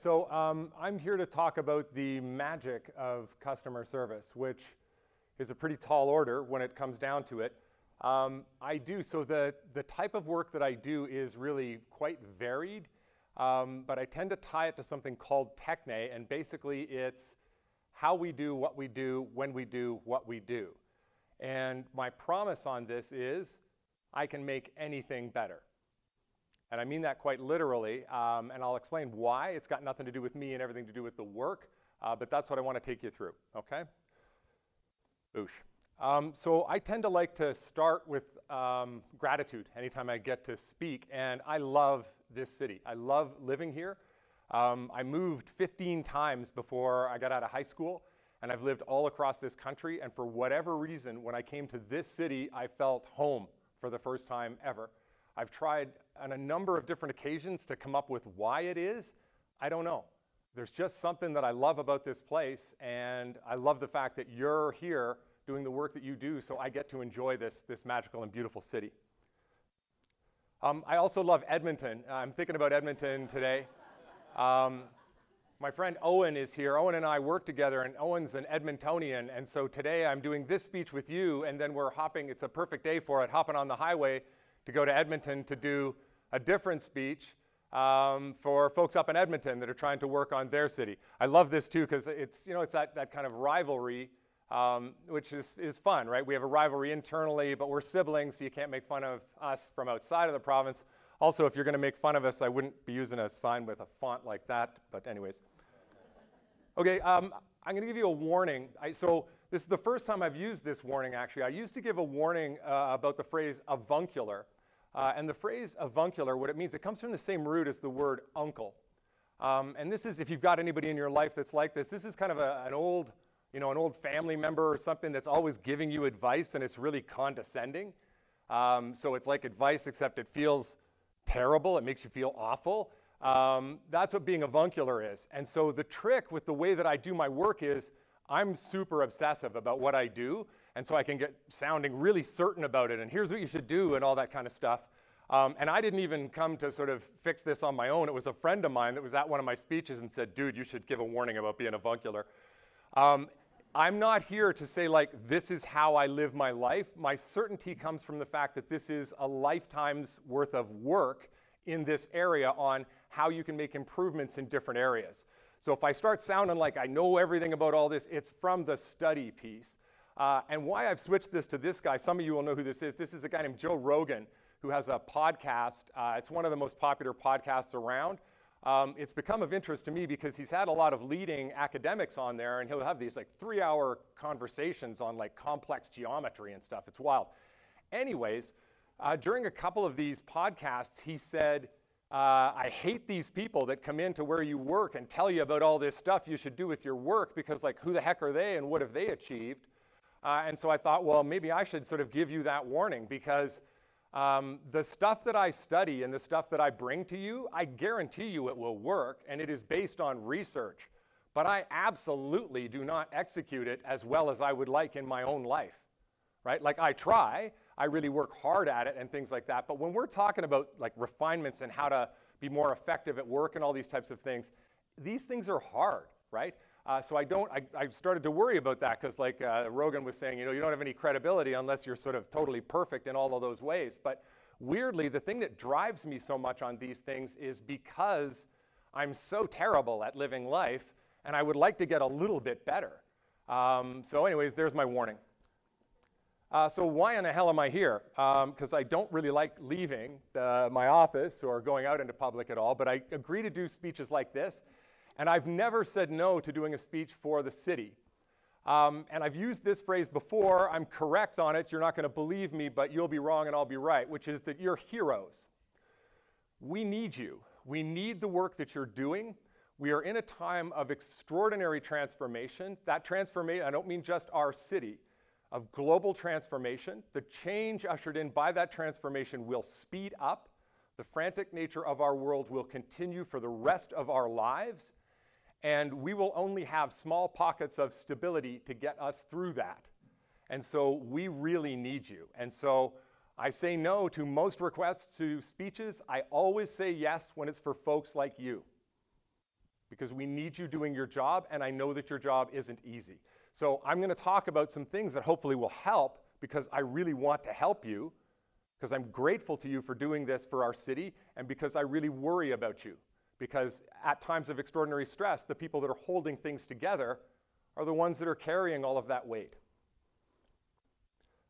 so um, I'm here to talk about the magic of customer service, which is a pretty tall order when it comes down to it. Um, I do, so the, the type of work that I do is really quite varied, um, but I tend to tie it to something called Techne, and basically it's how we do what we do when we do what we do. And my promise on this is I can make anything better. And I mean that quite literally, um, and I'll explain why. It's got nothing to do with me and everything to do with the work, uh, but that's what I want to take you through, okay? Oosh. Um, so I tend to like to start with um, gratitude anytime I get to speak, and I love this city. I love living here. Um, I moved 15 times before I got out of high school, and I've lived all across this country, and for whatever reason, when I came to this city, I felt home for the first time ever. I've tried on a number of different occasions to come up with why it is. I don't know. There's just something that I love about this place, and I love the fact that you're here doing the work that you do, so I get to enjoy this, this magical and beautiful city. Um, I also love Edmonton. I'm thinking about Edmonton today. Um, my friend Owen is here. Owen and I work together, and Owen's an Edmontonian. And so today I'm doing this speech with you, and then we're hopping, it's a perfect day for it, hopping on the highway to go to Edmonton to do a different speech um, for folks up in Edmonton that are trying to work on their city. I love this too because it's, you know, it's that, that kind of rivalry, um, which is, is fun, right? We have a rivalry internally, but we're siblings, so you can't make fun of us from outside of the province. Also, if you're going to make fun of us, I wouldn't be using a sign with a font like that, but anyways. Okay, um, I'm going to give you a warning. I, so this is the first time I've used this warning, actually. I used to give a warning uh, about the phrase avuncular. Uh, and the phrase avuncular, what it means, it comes from the same root as the word uncle. Um, and this is, if you've got anybody in your life that's like this, this is kind of a, an old, you know, an old family member or something that's always giving you advice and it's really condescending. Um, so it's like advice, except it feels terrible. It makes you feel awful. Um, that's what being avuncular is. And so the trick with the way that I do my work is I'm super obsessive about what I do and so I can get sounding really certain about it, and here's what you should do, and all that kind of stuff. Um, and I didn't even come to sort of fix this on my own. It was a friend of mine that was at one of my speeches and said, dude, you should give a warning about being avuncular. Um, I'm not here to say, like, this is how I live my life. My certainty comes from the fact that this is a lifetime's worth of work in this area on how you can make improvements in different areas. So if I start sounding like I know everything about all this, it's from the study piece. Uh, and why I've switched this to this guy, some of you will know who this is. This is a guy named Joe Rogan who has a podcast. Uh, it's one of the most popular podcasts around. Um, it's become of interest to me because he's had a lot of leading academics on there, and he'll have these like three hour conversations on like complex geometry and stuff. It's wild. Anyways, uh, during a couple of these podcasts, he said, uh, I hate these people that come into where you work and tell you about all this stuff you should do with your work because, like, who the heck are they and what have they achieved? Uh, and so I thought, well, maybe I should sort of give you that warning because um, the stuff that I study and the stuff that I bring to you, I guarantee you it will work, and it is based on research. But I absolutely do not execute it as well as I would like in my own life, right? Like I try, I really work hard at it and things like that. But when we're talking about like refinements and how to be more effective at work and all these types of things, these things are hard, right? Uh, so I don't, I, I, started to worry about that because like uh, Rogan was saying, you know, you don't have any credibility unless you're sort of totally perfect in all of those ways. But weirdly, the thing that drives me so much on these things is because I'm so terrible at living life and I would like to get a little bit better. Um, so anyways, there's my warning. Uh, so why in the hell am I here? Because um, I don't really like leaving the, my office or going out into public at all, but I agree to do speeches like this and I've never said no to doing a speech for the city. Um, and I've used this phrase before. I'm correct on it. You're not going to believe me, but you'll be wrong and I'll be right, which is that you're heroes. We need you. We need the work that you're doing. We are in a time of extraordinary transformation. That transformation, I don't mean just our city, of global transformation. The change ushered in by that transformation will speed up. The frantic nature of our world will continue for the rest of our lives and we will only have small pockets of stability to get us through that. And so we really need you. And so I say no to most requests to speeches. I always say yes when it's for folks like you. because we need you doing your job, and I know that your job isn't easy. So I'm going to talk about some things that hopefully will help because I really want to help you, because I'm grateful to you for doing this for our city, and because I really worry about you. Because at times of extraordinary stress, the people that are holding things together are the ones that are carrying all of that weight.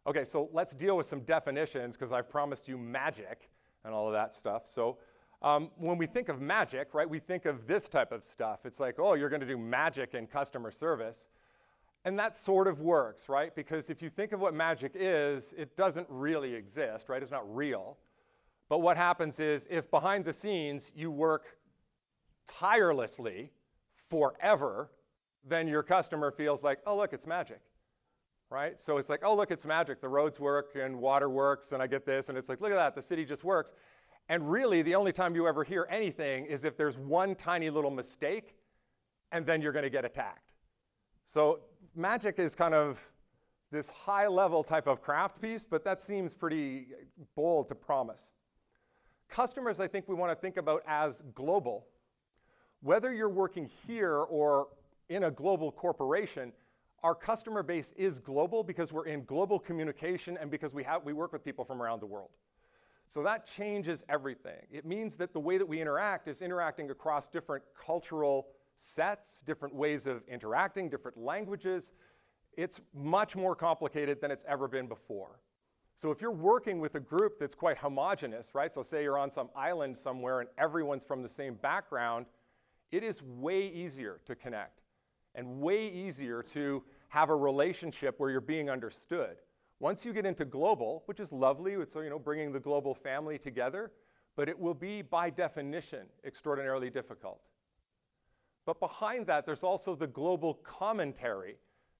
Okay, so let's deal with some definitions because I've promised you magic and all of that stuff. So um, when we think of magic, right, we think of this type of stuff. It's like, oh, you're going to do magic in customer service. And that sort of works, right? Because if you think of what magic is, it doesn't really exist, right? It's not real. But what happens is if behind the scenes you work tirelessly forever, then your customer feels like, oh, look, it's magic, right? So it's like, oh, look, it's magic. The roads work and water works, and I get this. And it's like, look at that, the city just works. And really, the only time you ever hear anything is if there's one tiny little mistake, and then you're going to get attacked. So magic is kind of this high level type of craft piece, but that seems pretty bold to promise. Customers, I think we want to think about as global. Whether you're working here or in a global corporation, our customer base is global because we're in global communication and because we, have, we work with people from around the world. So that changes everything. It means that the way that we interact is interacting across different cultural sets, different ways of interacting, different languages. It's much more complicated than it's ever been before. So if you're working with a group that's quite homogenous, right? So say you're on some island somewhere and everyone's from the same background, it is way easier to connect and way easier to have a relationship where you're being understood. Once you get into global, which is lovely, it's you know bringing the global family together, but it will be by definition extraordinarily difficult. But behind that, there's also the global commentary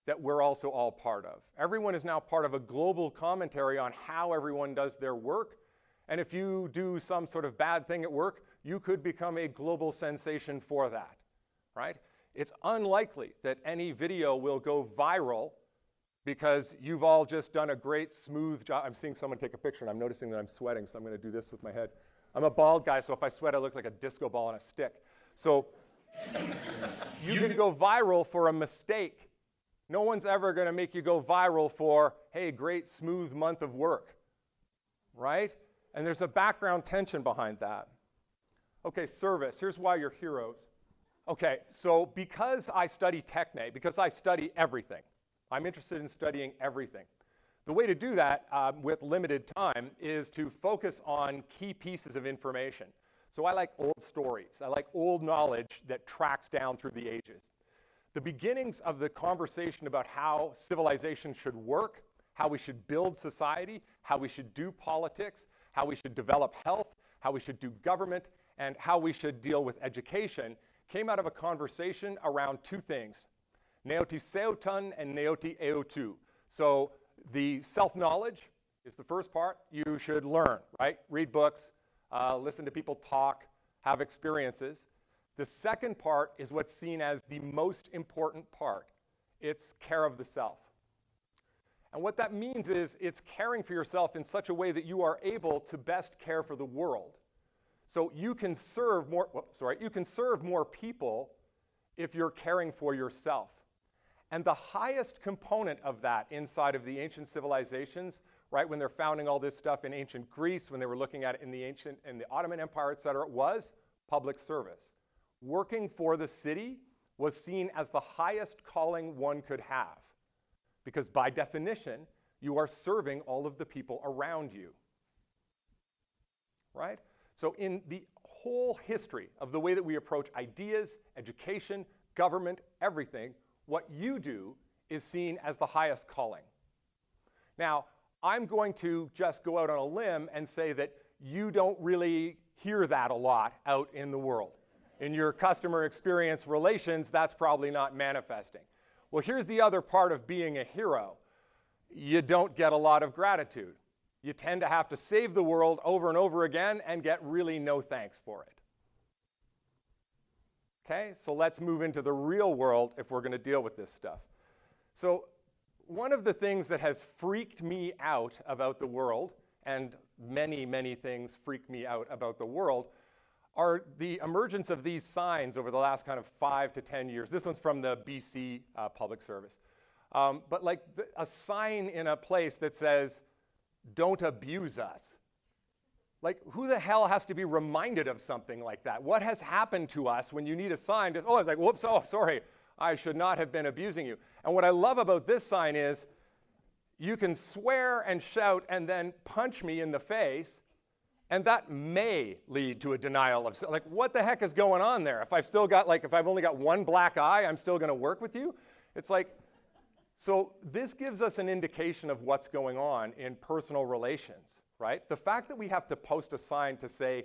that we're also all part of. Everyone is now part of a global commentary on how everyone does their work. And if you do some sort of bad thing at work, you could become a global sensation for that, right? It's unlikely that any video will go viral because you've all just done a great smooth job. I'm seeing someone take a picture and I'm noticing that I'm sweating, so I'm going to do this with my head. I'm a bald guy, so if I sweat, I look like a disco ball on a stick. So you can go viral for a mistake. No one's ever going to make you go viral for, hey, great smooth month of work, right? And there's a background tension behind that. Okay, service. Here's why you're heroes. Okay, so because I study Techne, because I study everything, I'm interested in studying everything. The way to do that um, with limited time is to focus on key pieces of information. So I like old stories. I like old knowledge that tracks down through the ages. The beginnings of the conversation about how civilization should work, how we should build society, how we should do politics, how we should develop health, how we should do government, and how we should deal with education came out of a conversation around two things, gnothi seauton and Neoti Eotu. So the self-knowledge is the first part. You should learn, right? Read books, uh, listen to people talk, have experiences. The second part is what's seen as the most important part it's care of the self. And what that means is it's caring for yourself in such a way that you are able to best care for the world. So you can serve more, well, sorry, you can serve more people if you're caring for yourself. And the highest component of that inside of the ancient civilizations right, when they're founding all this stuff in ancient Greece, when they were looking at it in the ancient, in the Ottoman Empire, et cetera, was public service. Working for the city was seen as the highest calling one could have. Because by definition, you are serving all of the people around you. Right? So, in the whole history of the way that we approach ideas, education, government, everything, what you do is seen as the highest calling. Now, I'm going to just go out on a limb and say that you don't really hear that a lot out in the world. In your customer experience relations, that's probably not manifesting. Well, here's the other part of being a hero you don't get a lot of gratitude. You tend to have to save the world over and over again and get really no thanks for it. Okay, so let's move into the real world if we're going to deal with this stuff. So, one of the things that has freaked me out about the world, and many, many things freak me out about the world, are the emergence of these signs over the last kind of five to 10 years. This one's from the BC uh, Public Service. Um, but like the, a sign in a place that says, don't abuse us. Like, who the hell has to be reminded of something like that? What has happened to us when you need a sign to, oh, it's like, whoops, oh, sorry, I should not have been abusing you. And what I love about this sign is you can swear and shout and then punch me in the face, and that may lead to a denial of, like, what the heck is going on there? If I've still got, like, if I've only got one black eye, I'm still gonna work with you? It's like, so this gives us an indication of what's going on in personal relations, right? The fact that we have to post a sign to say,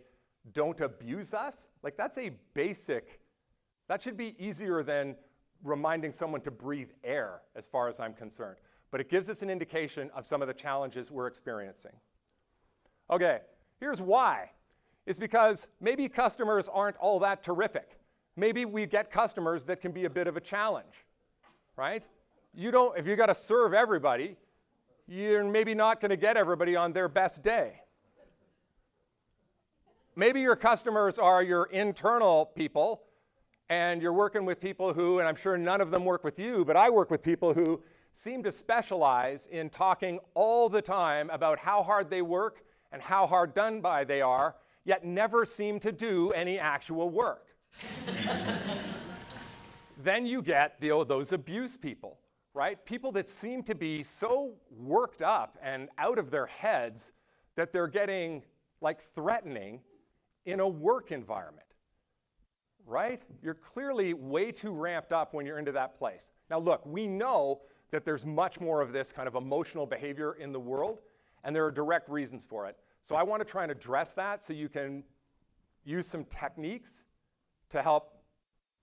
don't abuse us, like that's a basic, that should be easier than reminding someone to breathe air as far as I'm concerned. But it gives us an indication of some of the challenges we're experiencing. Okay, here's why. It's because maybe customers aren't all that terrific. Maybe we get customers that can be a bit of a challenge, right? You don't, if you got to serve everybody, you're maybe not going to get everybody on their best day. Maybe your customers are your internal people, and you're working with people who, and I'm sure none of them work with you, but I work with people who seem to specialize in talking all the time about how hard they work and how hard done by they are, yet never seem to do any actual work. then you get the, oh, those abuse people right? People that seem to be so worked up and out of their heads that they're getting like threatening in a work environment, right? You're clearly way too ramped up when you're into that place. Now, look, we know that there's much more of this kind of emotional behavior in the world, and there are direct reasons for it. So I want to try and address that so you can use some techniques to help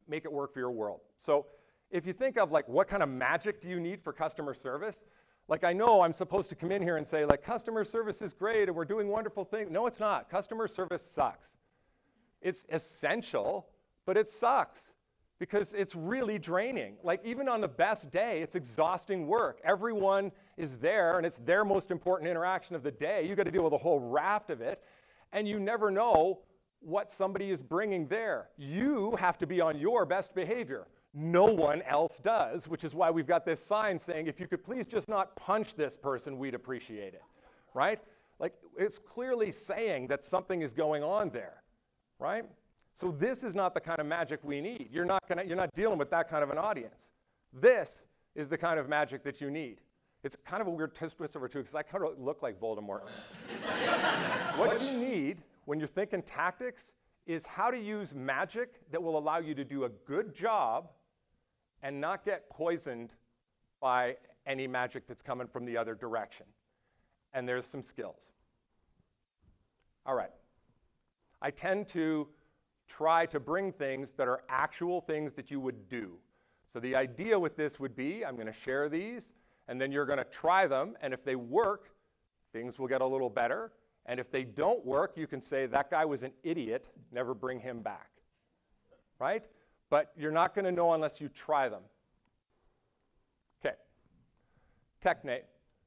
make it work for your world. So if you think of like what kind of magic do you need for customer service, like I know I'm supposed to come in here and say like customer service is great and we're doing wonderful things. No, it's not. Customer service sucks. It's essential, but it sucks because it's really draining. Like even on the best day, it's exhausting work. Everyone is there and it's their most important interaction of the day. You got to deal with a whole raft of it and you never know what somebody is bringing there. You have to be on your best behavior no one else does, which is why we've got this sign saying, if you could please just not punch this person, we'd appreciate it, right? Like, it's clearly saying that something is going on there, right? So this is not the kind of magic we need. You're not, gonna, you're not dealing with that kind of an audience. This is the kind of magic that you need. It's kind of a weird twist over too, because I kind of look like Voldemort. what you need when you're thinking tactics is how to use magic that will allow you to do a good job and not get poisoned by any magic that's coming from the other direction. And there's some skills. All right. I tend to try to bring things that are actual things that you would do. So the idea with this would be I'm going to share these, and then you're going to try them, and if they work, things will get a little better. And if they don't work, you can say, that guy was an idiot, never bring him back. Right? But you're not going to know unless you try them. Okay, Techne.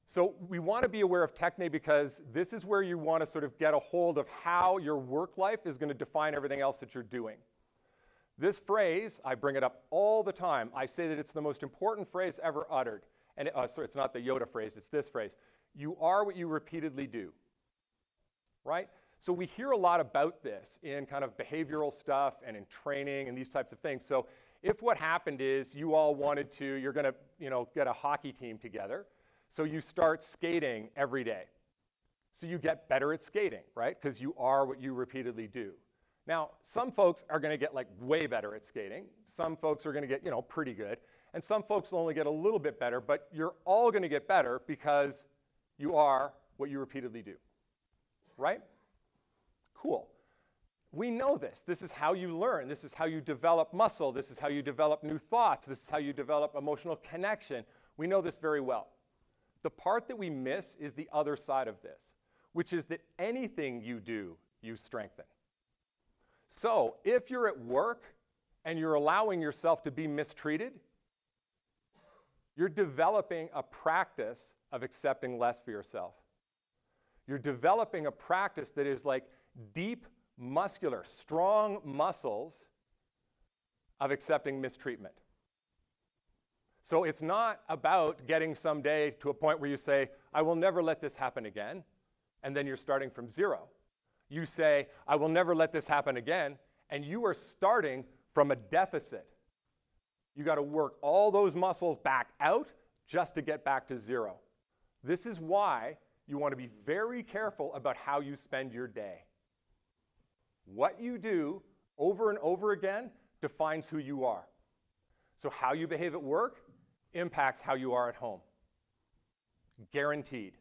So we want to be aware of Techne because this is where you want to sort of get a hold of how your work life is going to define everything else that you're doing. This phrase, I bring it up all the time. I say that it's the most important phrase ever uttered. And uh, it's not the Yoda phrase, it's this phrase. You are what you repeatedly do. Right? So we hear a lot about this in kind of behavioral stuff and in training and these types of things. So if what happened is you all wanted to, you're going to, you know, get a hockey team together. So you start skating every day. So you get better at skating, right? Because you are what you repeatedly do. Now, some folks are going to get like way better at skating. Some folks are going to get, you know, pretty good. And some folks will only get a little bit better, but you're all going to get better because you are what you repeatedly do. Right? Cool. We know this. This is how you learn. This is how you develop muscle. This is how you develop new thoughts. This is how you develop emotional connection. We know this very well. The part that we miss is the other side of this, which is that anything you do, you strengthen. So if you're at work and you're allowing yourself to be mistreated, you're developing a practice of accepting less for yourself. You're developing a practice that is like deep muscular, strong muscles of accepting mistreatment. So it's not about getting someday to a point where you say, I will never let this happen again, and then you're starting from zero. You say, I will never let this happen again, and you are starting from a deficit. You got to work all those muscles back out just to get back to zero. This is why you want to be very careful about how you spend your day. What you do over and over again defines who you are. So, how you behave at work impacts how you are at home. Guaranteed.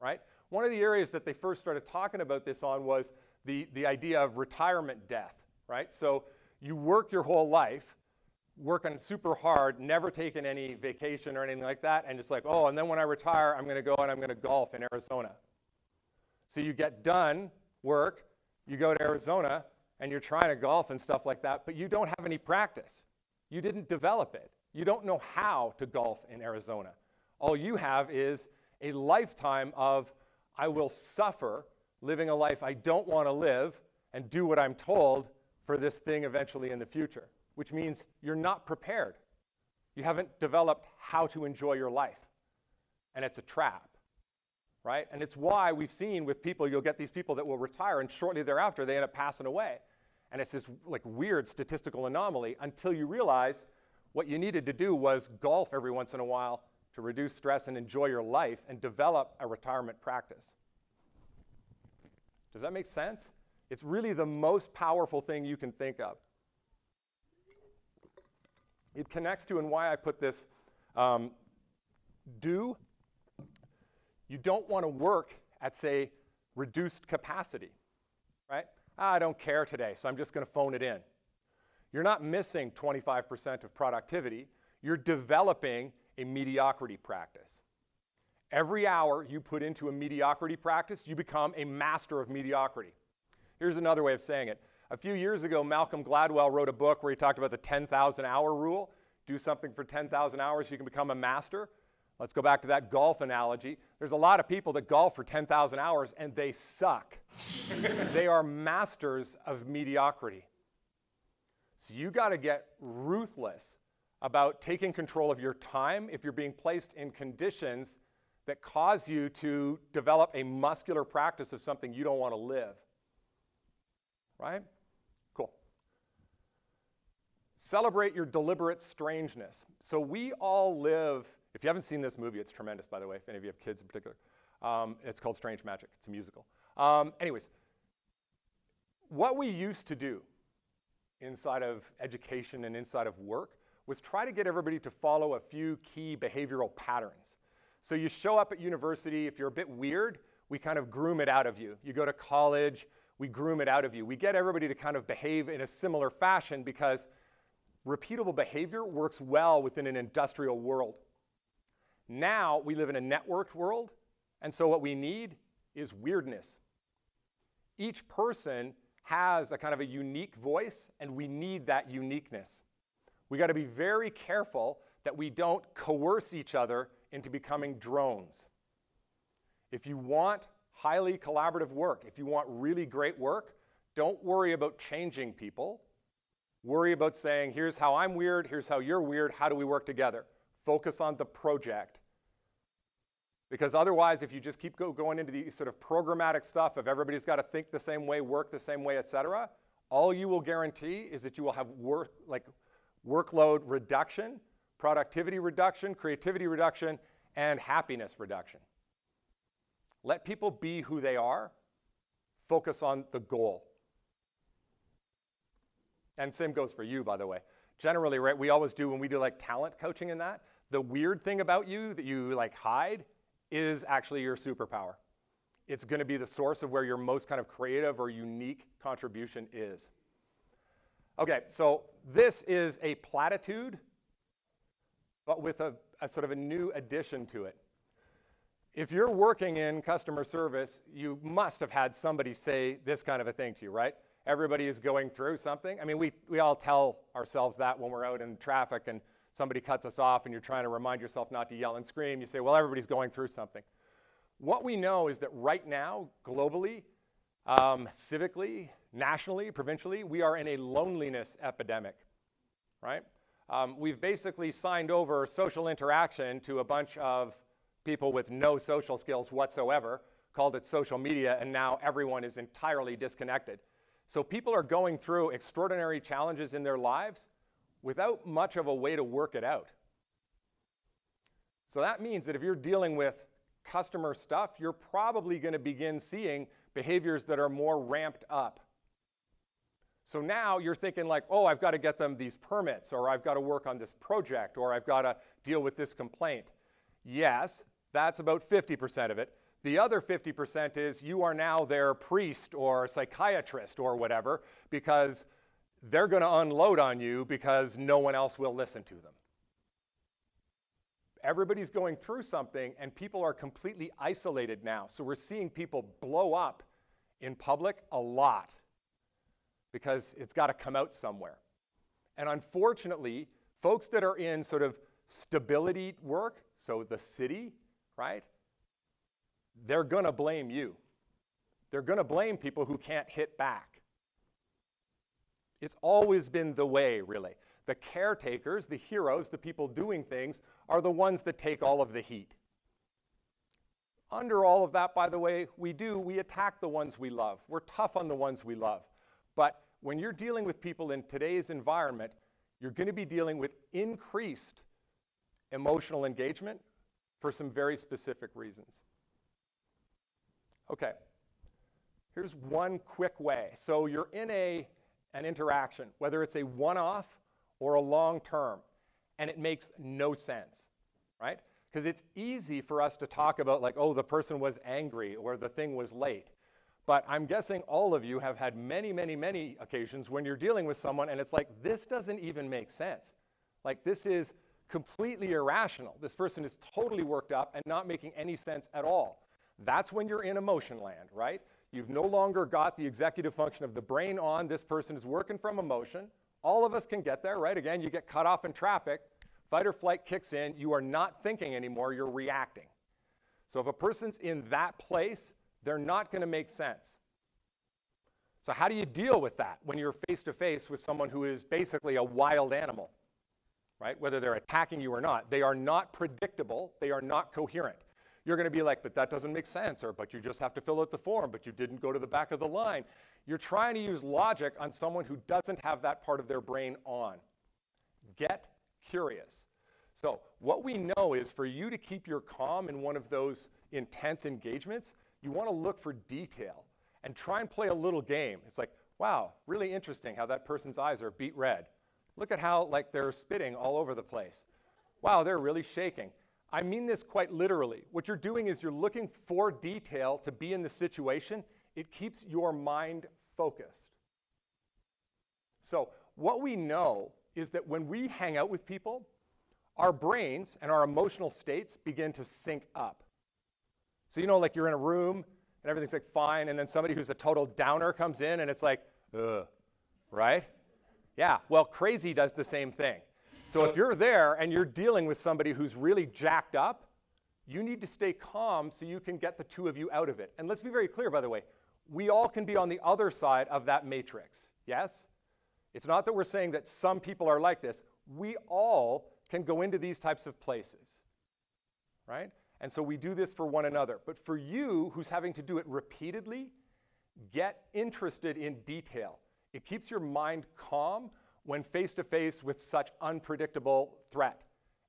Right? One of the areas that they first started talking about this on was the, the idea of retirement death. Right? So, you work your whole life, working super hard, never taking any vacation or anything like that, and it's like, oh, and then when I retire, I'm going to go and I'm going to golf in Arizona. So you get done work, you go to Arizona, and you're trying to golf and stuff like that, but you don't have any practice. You didn't develop it. You don't know how to golf in Arizona. All you have is a lifetime of, I will suffer living a life I don't want to live and do what I'm told for this thing eventually in the future which means you're not prepared. You haven't developed how to enjoy your life. And it's a trap, right? And it's why we've seen with people, you'll get these people that will retire and shortly thereafter they end up passing away. And it's this like weird statistical anomaly until you realize what you needed to do was golf every once in a while to reduce stress and enjoy your life and develop a retirement practice. Does that make sense? It's really the most powerful thing you can think of it connects to and why I put this um, do. You don't want to work at, say, reduced capacity, right? Ah, I don't care today, so I'm just going to phone it in. You're not missing 25% of productivity. You're developing a mediocrity practice. Every hour you put into a mediocrity practice, you become a master of mediocrity. Here's another way of saying it a few years ago, Malcolm Gladwell wrote a book where he talked about the 10,000 hour rule. Do something for 10,000 hours, you can become a master. Let's go back to that golf analogy. There's a lot of people that golf for 10,000 hours and they suck. they are masters of mediocrity. So you got to get ruthless about taking control of your time if you're being placed in conditions that cause you to develop a muscular practice of something you don't want to live. Right? Cool. Celebrate your deliberate strangeness. So we all live, if you haven't seen this movie, it's tremendous, by the way, if any of you have kids in particular. Um, it's called Strange Magic, it's a musical. Um, anyways, what we used to do inside of education and inside of work was try to get everybody to follow a few key behavioral patterns. So you show up at university, if you're a bit weird, we kind of groom it out of you. You go to college, we groom it out of you. We get everybody to kind of behave in a similar fashion because repeatable behavior works well within an industrial world. Now we live in a networked world, and so what we need is weirdness. Each person has a kind of a unique voice, and we need that uniqueness. We got to be very careful that we don't coerce each other into becoming drones. If you want highly collaborative work, if you want really great work, don't worry about changing people Worry about saying, here's how I'm weird, here's how you're weird, how do we work together? Focus on the project. Because otherwise, if you just keep go, going into the sort of programmatic stuff of everybody's got to think the same way, work the same way, et cetera, all you will guarantee is that you will have work, like workload reduction, productivity reduction, creativity reduction, and happiness reduction. Let people be who they are. Focus on the goal. And same goes for you, by the way. Generally, right, we always do when we do like talent coaching and that, the weird thing about you that you like hide is actually your superpower. It's going to be the source of where your most kind of creative or unique contribution is. Okay, so this is a platitude, but with a, a sort of a new addition to it. If you're working in customer service, you must have had somebody say this kind of a thing to you, right? everybody is going through something. I mean, we, we all tell ourselves that when we're out in traffic and somebody cuts us off and you're trying to remind yourself not to yell and scream. You say, well, everybody's going through something. What we know is that right now, globally, Um, civically, nationally, provincially, we are in a loneliness epidemic, right? Um, we've basically signed over social interaction to a bunch of people with no social skills whatsoever, called it social media, and now everyone is entirely disconnected. So people are going through extraordinary challenges in their lives without much of a way to work it out. So that means that if you're dealing with customer stuff, you're probably going to begin seeing behaviors that are more ramped up. So now you're thinking like, oh, I've got to get them these permits, or I've got to work on this project, or I've got to deal with this complaint. Yes, that's about 50% of it. The other 50% is you are now their priest or psychiatrist or whatever because they're going to unload on you because no one else will listen to them. Everybody's going through something and people are completely isolated now. So we're seeing people blow up in public a lot because it's got to come out somewhere. And unfortunately, folks that are in sort of stability work, so the city, right? They're going to blame you. They're going to blame people who can't hit back. It's always been the way, really. The caretakers, the heroes, the people doing things, are the ones that take all of the heat. Under all of that, by the way, we do, we attack the ones we love. We're tough on the ones we love. But when you're dealing with people in today's environment, you're going to be dealing with increased emotional engagement for some very specific reasons. Okay, here's one quick way. So you're in a, an interaction, whether it's a one-off or a long term, and it makes no sense, right? Because it's easy for us to talk about like, oh, the person was angry or the thing was late. But I'm guessing all of you have had many, many, many occasions when you're dealing with someone and it's like, this doesn't even make sense. Like, this is completely irrational. This person is totally worked up and not making any sense at all. That's when you're in emotion land, right? You've no longer got the executive function of the brain on. This person is working from emotion. All of us can get there, right? Again, you get cut off in traffic, fight or flight kicks in, you are not thinking anymore, you're reacting. So if a person's in that place, they're not going to make sense. So, how do you deal with that when you're face to face with someone who is basically a wild animal, right? Whether they're attacking you or not, they are not predictable, they are not coherent. You're going to be like, but that doesn't make sense, or but you just have to fill out the form, but you didn't go to the back of the line. You're trying to use logic on someone who doesn't have that part of their brain on. Get curious. So, what we know is for you to keep your calm in one of those intense engagements, you want to look for detail and try and play a little game. It's like, wow, really interesting how that person's eyes are beet red. Look at how like they're spitting all over the place. Wow, they're really shaking. I mean this quite literally. What you're doing is you're looking for detail to be in the situation it keeps your mind focused. So, what we know is that when we hang out with people, our brains and our emotional states begin to sync up. So, you know, like you're in a room and everything's like fine, and then somebody who's a total downer comes in and it's like, ugh, right? Yeah, well, crazy does the same thing. So, so if you're there and you're dealing with somebody who's really jacked up, you need to stay calm so you can get the two of you out of it. And let's be very clear, by the way, we all can be on the other side of that matrix. Yes? It's not that we're saying that some people are like this. We all can go into these types of places, right? And so we do this for one another. But for you, who's having to do it repeatedly, get interested in detail. It keeps your mind calm when face to face with such unpredictable threat.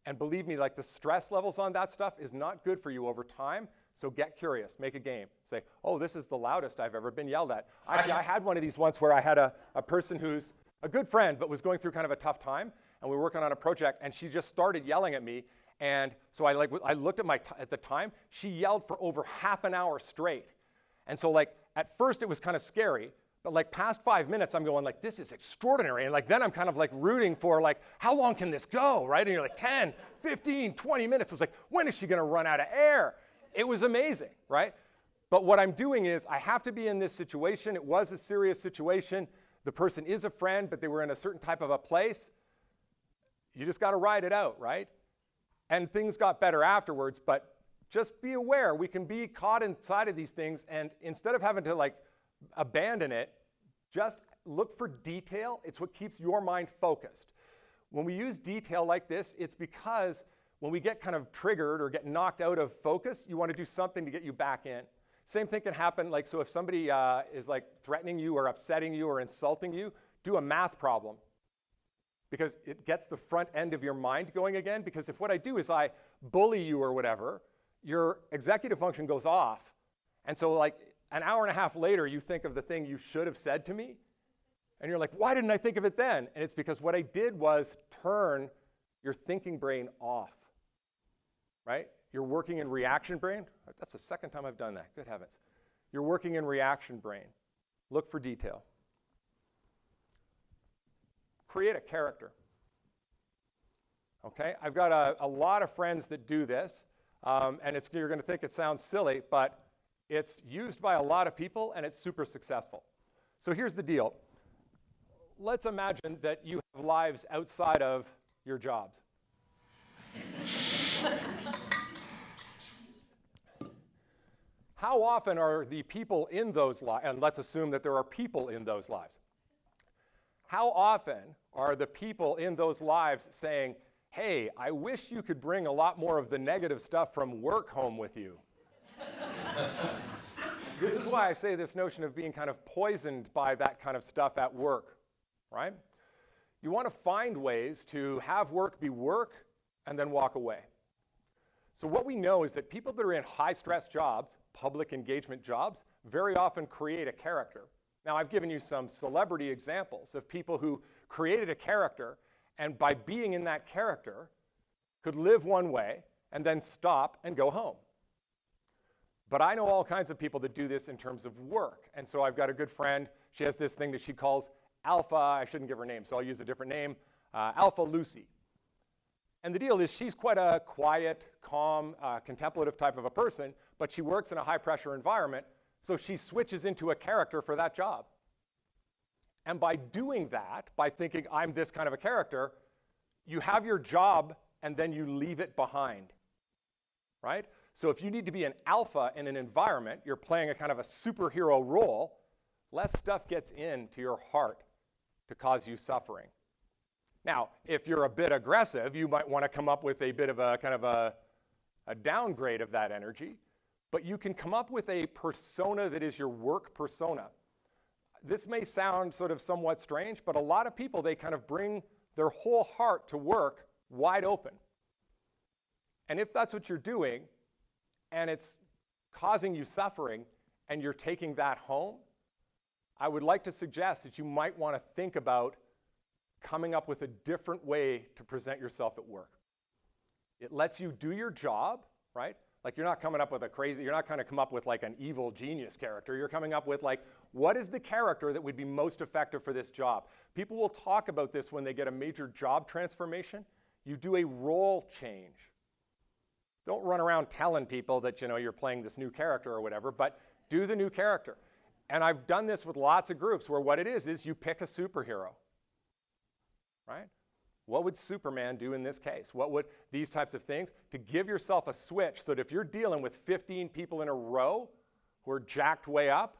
And believe me, like the stress levels on that stuff is not good for you over time. So get curious, make a game. Say, oh, this is the loudest I've ever been yelled at. I, had one of these once where I had a, a person who's a good friend but was going through kind of a tough time, and we were working on a project, and she just started yelling at me. And so I, like, I looked at, my at the time, she yelled for over half an hour straight. And so, like, at first it was kind of scary, but like past five minutes, I'm going like, this is extraordinary. And like then I'm kind of like rooting for like, how long can this go, right? And you're like 10, 15, 20 minutes. It's like, when is she gonna run out of air? It was amazing, right? But what I'm doing is I have to be in this situation. It was a serious situation. The person is a friend, but they were in a certain type of a place. You just got to ride it out, right? And things got better afterwards, but just be aware we can be caught inside of these things and instead of having to like abandon it. Just look for detail. It's what keeps your mind focused. When we use detail like this, it's because when we get kind of triggered or get knocked out of focus, you want to do something to get you back in. Same thing can happen, like, so if somebody uh, is like threatening you or upsetting you or insulting you, do a math problem because it gets the front end of your mind going again. Because if what I do is I bully you or whatever, your executive function goes off. And so, like, an hour and a half later, you think of the thing you should have said to me, and you're like, why didn't I think of it then? And it's because what I did was turn your thinking brain off, right? You're working in reaction brain. That's the second time I've done that. Good heavens. You're working in reaction brain. Look for detail. Create a character. Okay? I've got a, a lot of friends that do this, um, and it's, you're going to think it sounds silly, but it's used by a lot of people and it's super successful. So here's the deal let's imagine that you have lives outside of your jobs. How often are the people in those lives, and let's assume that there are people in those lives. How often are the people in those lives saying, hey, I wish you could bring a lot more of the negative stuff from work home with you? this is why I say this notion of being kind of poisoned by that kind of stuff at work right? You want to find ways to have work be work and then walk away. So, what we know is that people that are in high stress jobs, public engagement jobs, very often create a character. Now, I've given you some celebrity examples of people who created a character and by being in that character could live one way and then stop and go home. But I know all kinds of people that do this in terms of work. And so I've got a good friend, she has this thing that she calls Alpha, I shouldn't give her name, so I'll use a different name, uh, Alpha Lucy. And the deal is she's quite a quiet, calm, uh, contemplative type of a person, but she works in a high pressure environment, so she switches into a character for that job. And by doing that, by thinking I'm this kind of a character, you have your job and then you leave it behind. Right? So if you need to be an alpha in an environment, you're playing a kind of a superhero role, less stuff gets into your heart to cause you suffering. Now, if you're a bit aggressive, you might want to come up with a bit of a kind of a, a downgrade of that energy, but you can come up with a persona that is your work persona. This may sound sort of somewhat strange, but a lot of people, they kind of bring their whole heart to work wide open. And if that's what you're doing, and it's causing you suffering, and you're taking that home, I would like to suggest that you might want to think about coming up with a different way to present yourself at work. It lets you do your job, right? Like you're not coming up with a crazy, you're not going to come up with like an evil genius character. You're coming up with like, what is the character that would be most effective for this job? People will talk about this when they get a major job transformation. You do a role change. Don't run around telling people that you know you're playing this new character or whatever, but do the new character. And I've done this with lots of groups where what it is is you pick a superhero, right? What would Superman do in this case? What would these types of things? To give yourself a switch so that if you're dealing with 15 people in a row who are jacked way up,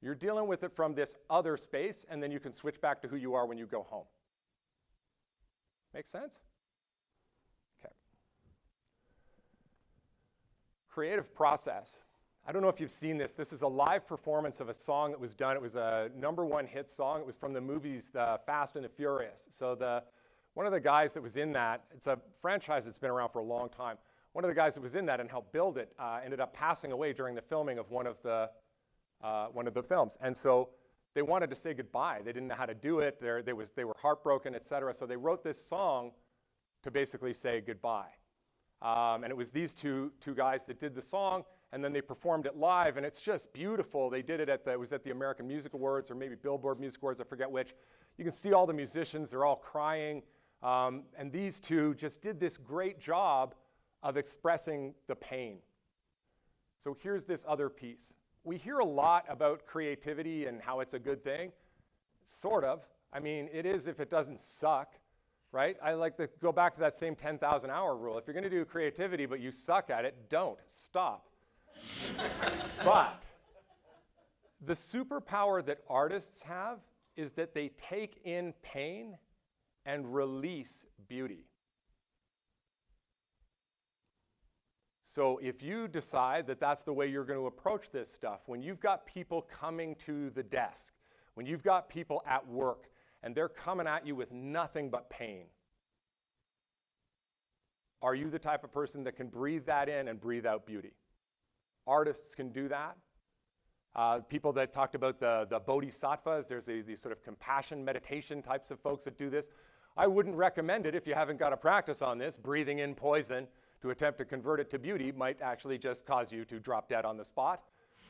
you're dealing with it from this other space, and then you can switch back to who you are when you go home. Make sense? Okay. Creative process. I don't know if you've seen this. This is a live performance of a song that was done. It was a number one hit song. It was from the movies uh, Fast and the Furious. So the one of the guys that was in that, it's a franchise that's been around for a long time. One of the guys that was in that and helped build it uh, ended up passing away during the filming of one of the uh, one of the films. And so they wanted to say goodbye. They didn't know how to do it. They was, they were heartbroken, et cetera. So they wrote this song to basically say goodbye. Um, and it was these two, two guys that did the song and then they performed it live, and it's just beautiful. They did it at the, it was at the American Music Awards or maybe Billboard Music Awards, I forget which. You can see all the musicians, they're all crying. Um, and these two just did this great job of expressing the pain. So here's this other piece. We hear a lot about creativity and how it's a good thing. Sort of. I mean, it is if it doesn't suck, right? I like to go back to that same 10,000 hour rule. If you're going to do creativity but you suck at it, don't. Stop but The superpower that artists have is that they take in pain and release beauty. So if you decide that that's the way you're going to approach this stuff, when you've got people coming to the desk, when you've got people at work, and they're coming at you with nothing but pain, are you the type of person that can breathe that in and breathe out beauty? Artists can do that. Uh, people that talked about the, the bodhisattvas, there's a, these sort of compassion meditation types of folks that do this. I wouldn't recommend it if you haven't got a practice on this. Breathing in poison to attempt to convert it to beauty might actually just cause you to drop dead on the spot.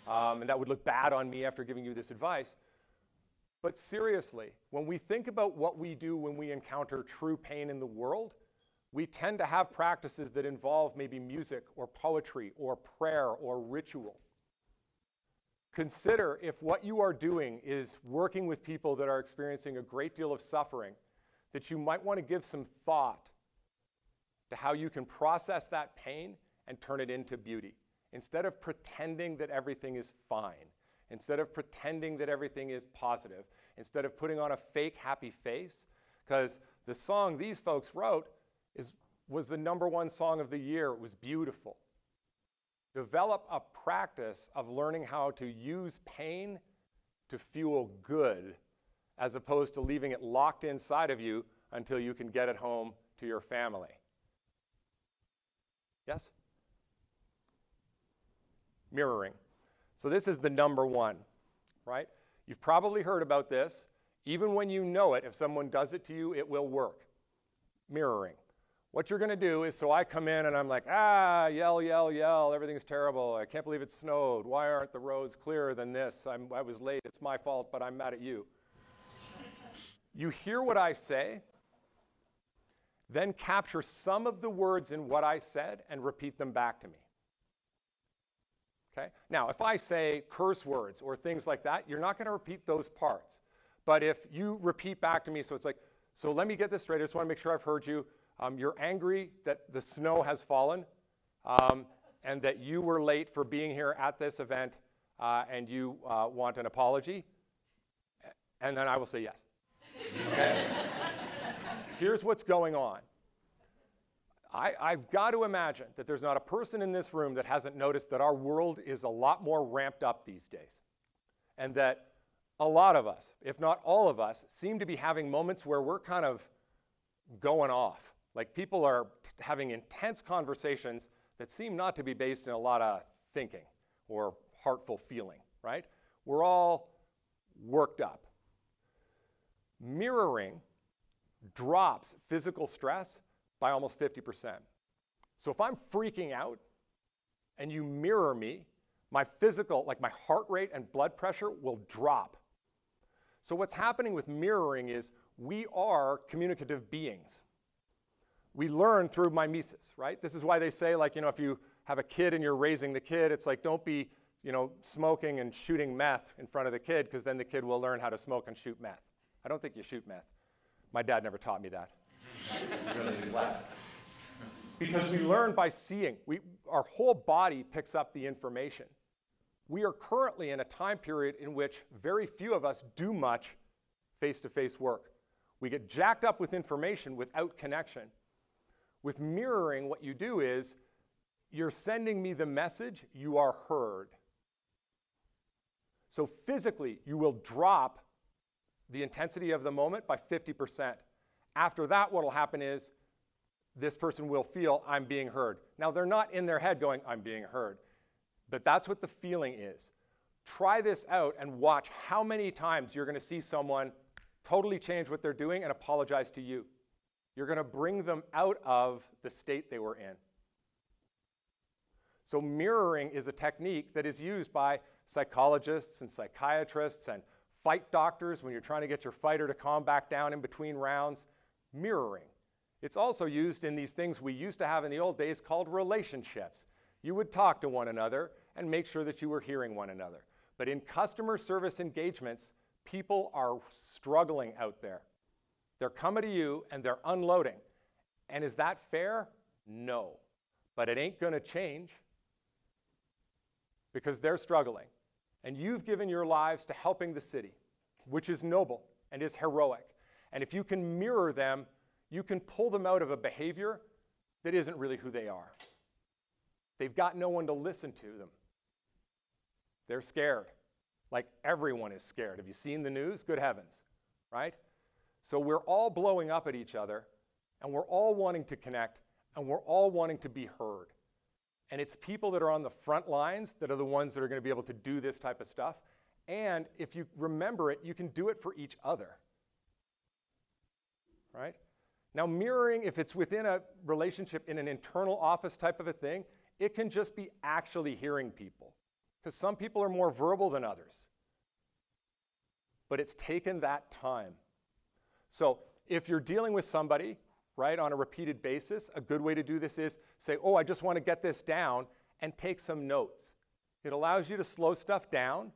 Um, and that would look bad on me after giving you this advice. But seriously, when we think about what we do when we encounter true pain in the world, we tend to have practices that involve maybe music or poetry or prayer or ritual. Consider if what you are doing is working with people that are experiencing a great deal of suffering, that you might want to give some thought to how you can process that pain and turn it into beauty. Instead of pretending that everything is fine, instead of pretending that everything is positive, instead of putting on a fake happy face, because the song these folks wrote is, was the number one song of the year. It was beautiful. Develop a practice of learning how to use pain to fuel good as opposed to leaving it locked inside of you until you can get it home to your family. Yes? Mirroring. So this is the number one, right? You've probably heard about this. Even when you know it, if someone does it to you, it will work. Mirroring. What you're going to do is, so I come in and I'm like, ah, yell, yell, yell, everything's terrible. I can't believe it snowed. Why aren't the roads clearer than this? I'm, I was late. It's my fault, but I'm mad at you. you hear what I say, then capture some of the words in what I said and repeat them back to me. Okay? Now, if I say curse words or things like that, you're not going to repeat those parts. But if you repeat back to me, so it's like, so let me get this straight. I just want to make sure I've heard you. Um, you're angry that the snow has fallen um, and that you were late for being here at this event uh, and you uh, want an apology. And then I will say yes. Okay? Here's what's going on. I, I've got to imagine that there's not a person in this room that hasn't noticed that our world is a lot more ramped up these days. And that a lot of us, if not all of us, seem to be having moments where we're kind of going off. Like people are having intense conversations that seem not to be based in a lot of thinking or heartful feeling, right? We're all worked up. Mirroring drops physical stress by almost 50%. So if I'm freaking out and you mirror me, my physical, like my heart rate and blood pressure will drop. So what's happening with mirroring is we are communicative beings. We learn through mimesis, right? This is why they say, like, you know, if you have a kid and you're raising the kid, it's like, don't be, you know, smoking and shooting meth in front of the kid because then the kid will learn how to smoke and shoot meth. I don't think you shoot meth. My dad never taught me that. Because we learn by seeing. We, our whole body picks up the information. We are currently in a time period in which very few of us do much face to face work. We get jacked up with information without connection. With mirroring, what you do is you're sending me the message, you are heard. So physically, you will drop the intensity of the moment by 50%. After that, what will happen is this person will feel, I'm being heard. Now, they're not in their head going, I'm being heard, but that's what the feeling is. Try this out and watch how many times you're going to see someone totally change what they're doing and apologize to you. You're going to bring them out of the state they were in. So, mirroring is a technique that is used by psychologists and psychiatrists and fight doctors when you're trying to get your fighter to calm back down in between rounds. Mirroring. It's also used in these things we used to have in the old days called relationships. You would talk to one another and make sure that you were hearing one another. But in customer service engagements, people are struggling out there. They're coming to you and they're unloading. And is that fair? No. But it ain't going to change because they're struggling. and you've given your lives to helping the city, which is noble and is heroic. And if you can mirror them, you can pull them out of a behavior that isn't really who they are. They've got no one to listen to them. They're scared. Like everyone is scared. Have you seen the news? Good heavens, right? So we're all blowing up at each other, and we're all wanting to connect, and we're all wanting to be heard. And it's people that are on the front lines that are the ones that are going to be able to do this type of stuff. And if you remember it, you can do it for each other. Right? Now, mirroring, if it's within a relationship in an internal office type of a thing, it can just be actually hearing people. Because some people are more verbal than others. But it's taken that time. So if you're dealing with somebody, right, on a repeated basis, a good way to do this is say, oh, I just want to get this down, and take some notes. It allows you to slow stuff down,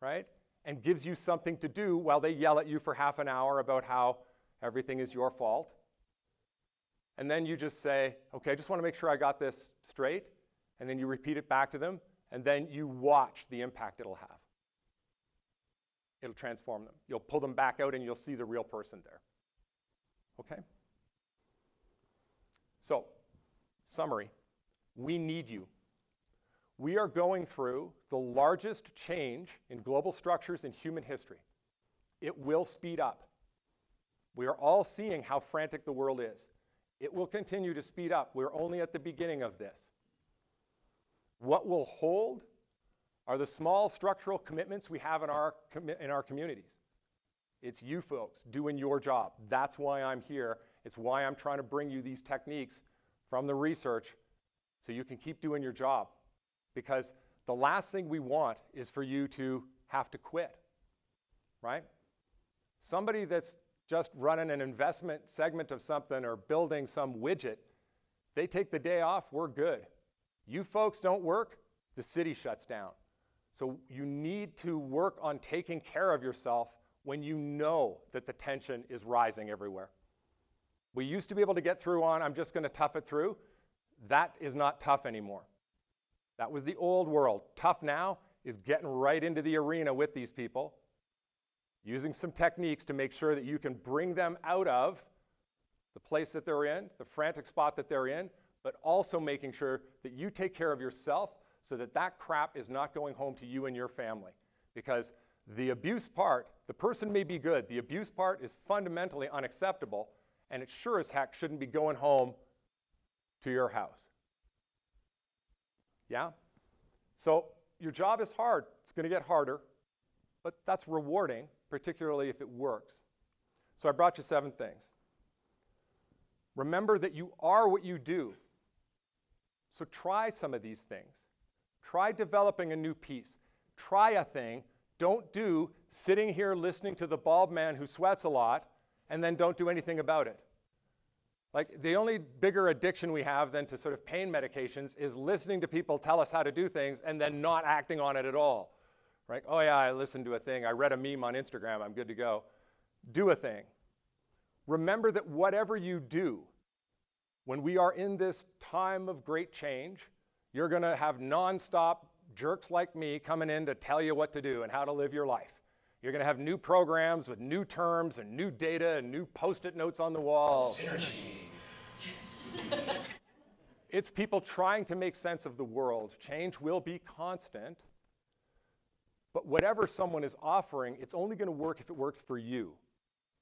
right, and gives you something to do while they yell at you for half an hour about how everything is your fault. And then you just say, okay, I just want to make sure I got this straight. And then you repeat it back to them, and then you watch the impact it'll have. It'll transform them. You'll pull them back out, and you'll see the real person there. Okay? So, summary we need you. We are going through the largest change in global structures in human history. It will speed up. We are all seeing how frantic the world is. It will continue to speed up. We're only at the beginning of this. What will hold are the small structural commitments we have in our, in our communities. It's you folks doing your job. That's why I'm here. It's why I'm trying to bring you these techniques from the research so you can keep doing your job. Because the last thing we want is for you to have to quit, right? Somebody that's just running an investment segment of something or building some widget, they take the day off, we're good. You folks don't work, the city shuts down. So you need to work on taking care of yourself when you know that the tension is rising everywhere. We used to be able to get through on, I'm just going to tough it through. That is not tough anymore. That was the old world. Tough now is getting right into the arena with these people using some techniques to make sure that you can bring them out of the place that they're in, the frantic spot that they're in, but also making sure that you take care of yourself so that that crap is not going home to you and your family. Because the abuse part, the person may be good, the abuse part is fundamentally unacceptable, and it sure as heck shouldn't be going home to your house. Yeah? So your job is hard. It's going to get harder, but that's rewarding particularly if it works. So I brought you seven things. Remember that you are what you do. So try some of these things. Try developing a new piece. Try a thing. Don't do sitting here listening to the bald man who sweats a lot and then don't do anything about it. Like the only bigger addiction we have than to sort of pain medications is listening to people tell us how to do things and then not acting on it at all right? Oh, yeah, I listened to a thing. I read a meme on Instagram. I'm good to go. Do a thing. Remember that whatever you do, when we are in this time of great change, you're going to have nonstop jerks like me coming in to tell you what to do and how to live your life. You're going to have new programs with new terms and new data and new post it notes on the wall. Synergy. it's people trying to make sense of the world. Change will be constant. But whatever someone is offering, it's only going to work if it works for you,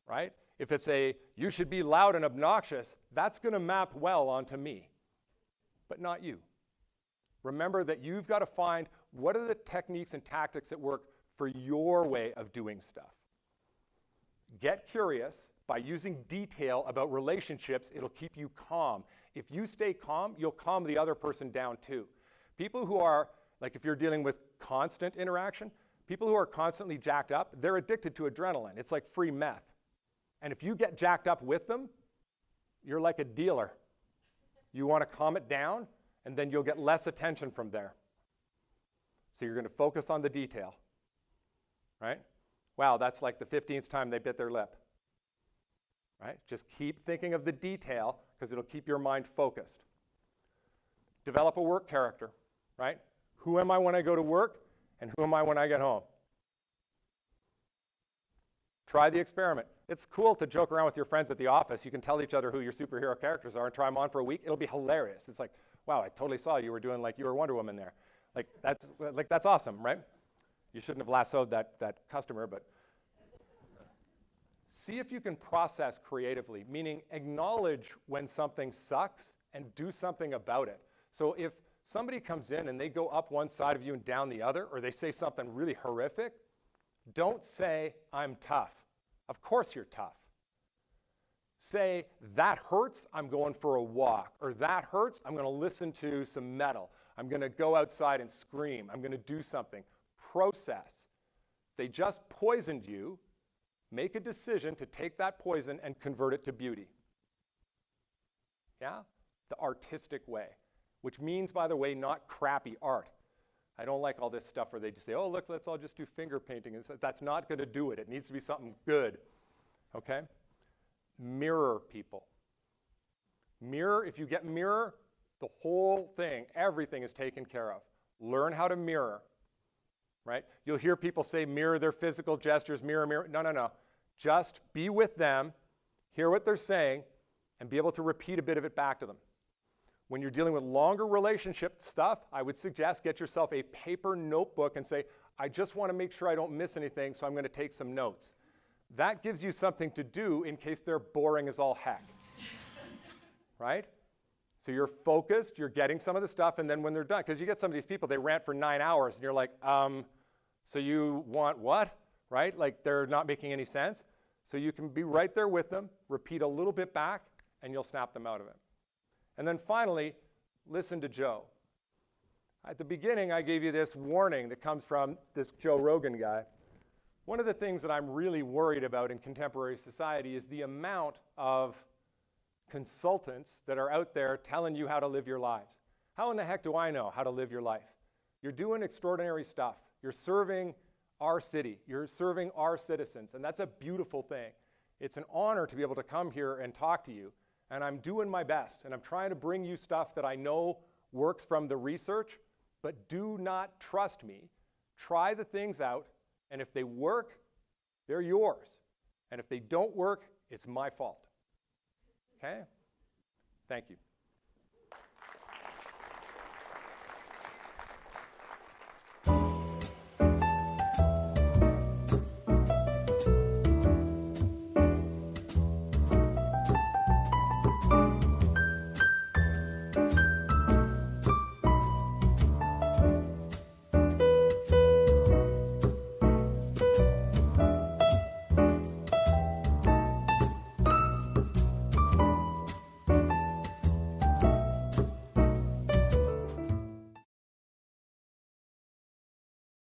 right? If it's a, you should be loud and obnoxious, that's going to map well onto me, but not you. Remember that you've got to find what are the techniques and tactics that work for your way of doing stuff. Get curious by using detail about relationships, it'll keep you calm. If you stay calm, you'll calm the other person down too. People who are, like if you're dealing with constant interaction, People who are constantly jacked up, they're addicted to adrenaline. It's like free meth. And if you get jacked up with them, you're like a dealer. You want to calm it down, and then you'll get less attention from there. So you're going to focus on the detail. Right? Wow, that's like the 15th time they bit their lip. Right? Just keep thinking of the detail because it'll keep your mind focused. Develop a work character, right? Who am I when I go to work? And who am I when I get home? Try the experiment. It's cool to joke around with your friends at the office. You can tell each other who your superhero characters are and try them on for a week. It'll be hilarious. It's like, wow, I totally saw you were doing like you were Wonder Woman there. Like that's like that's awesome, right? You shouldn't have lassoed that, that customer, but see if you can process creatively, meaning acknowledge when something sucks and do something about it. So if somebody comes in and they go up one side of you and down the other, or they say something really horrific, don't say, I'm tough. Of course you're tough. Say, that hurts, I'm going for a walk. Or that hurts, I'm going to listen to some metal. I'm going to go outside and scream. I'm going to do something. Process. They just poisoned you. Make a decision to take that poison and convert it to beauty. Yeah? The artistic way, which means, by the way, not crappy art. I don't like all this stuff where they just say, oh, look, let's all just do finger painting. That's not going to do it. It needs to be something good. Okay? Mirror people. Mirror, if you get mirror, the whole thing, everything is taken care of. Learn how to mirror. Right? You'll hear people say mirror their physical gestures, mirror, mirror. No, no, no. Just be with them, hear what they're saying, and be able to repeat a bit of it back to them. When you're dealing with longer relationship stuff, I would suggest get yourself a paper notebook and say, I just want to make sure I don't miss anything, so I'm going to take some notes. That gives you something to do in case they're boring as all heck. right? So you're focused, you're getting some of the stuff, and then when they're done, because you get some of these people, they rant for nine hours, and you're like, um, so you want what? Right? Like they're not making any sense. So you can be right there with them, repeat a little bit back, and you'll snap them out of it. And then finally, listen to Joe. At the beginning, I gave you this warning that comes from this Joe Rogan guy. One of the things that I'm really worried about in contemporary society is the amount of consultants that are out there telling you how to live your lives. How in the heck do I know how to live your life? You're doing extraordinary stuff. You're serving our city. You're serving our citizens, and that's a beautiful thing. It's an honor to be able to come here and talk to you and I'm doing my best, and I'm trying to bring you stuff that I know works from the research, but do not trust me. Try the things out, and if they work, they're yours. And if they don't work, it's my fault. Okay? Thank you.